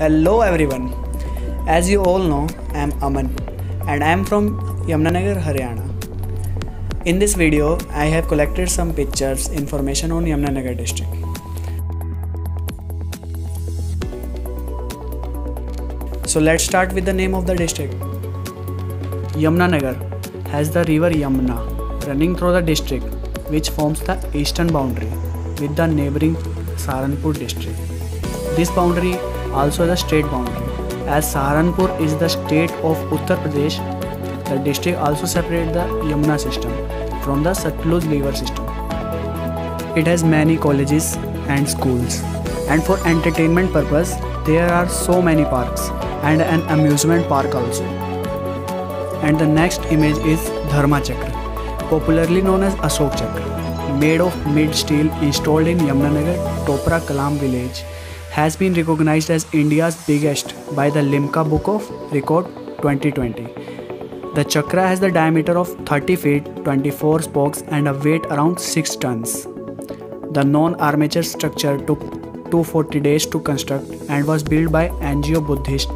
Hello everyone. As you all know, I am Aman and I am from Yamunanagar, Haryana. In this video, I have collected some pictures, information on Yamunanagar district. So let's start with the name of the district. Yamunanagar has the river Yamuna running through the district which forms the eastern boundary with the neighboring Saharanpur district. This boundary also the state boundary. As Saharanpur is the state of Uttar Pradesh, the district also separates the Yamuna system from the Satluj river system. It has many colleges and schools. And for entertainment purpose, there are so many parks and an amusement park also. And the next image is Dharma Chakra, popularly known as Ashok Chakra, made of mid steel installed in Yamunanagar, Topra Kalan village has been recognized as India's biggest by the Limca Book of Record 2020. The chakra has the diameter of 30 feet, 24 spokes, and a weight around 6 tons. The non armature structure took 240 days to construct and was built by Angio Buddhist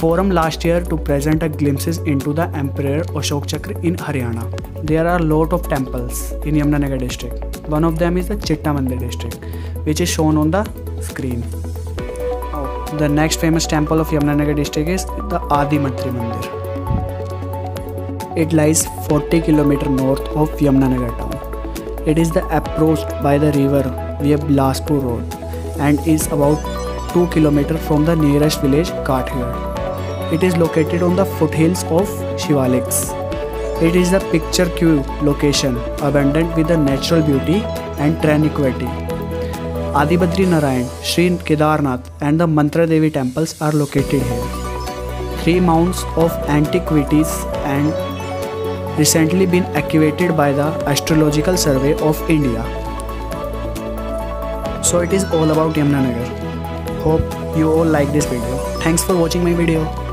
Forum last year to present a glimpses into the Emperor Ashok Chakra in Haryana. There are a lot of temples in Yamunanagar district. One of them is the Chitta Mandir district, which is shown on the screen. The next famous temple of Yamunanagar district is the Adi Badri Mandir. It lies 40 km north of Yamunanagar town. It is the approach by the river via Bilaspur road and is about 2 km from the nearest village Kathiyar. It is located on the foothills of Shivaliks. It is a picturesque location abundant with the natural beauty and tranquility. Adibadri Narayan, Sri Kedarnath and the Mantra Devi temples are located here. Three mounds of antiquities and recently been excavated by the Archaeological Survey of India. So it is all about Yamunanagar. Hope you all like this video. Thanks for watching my video.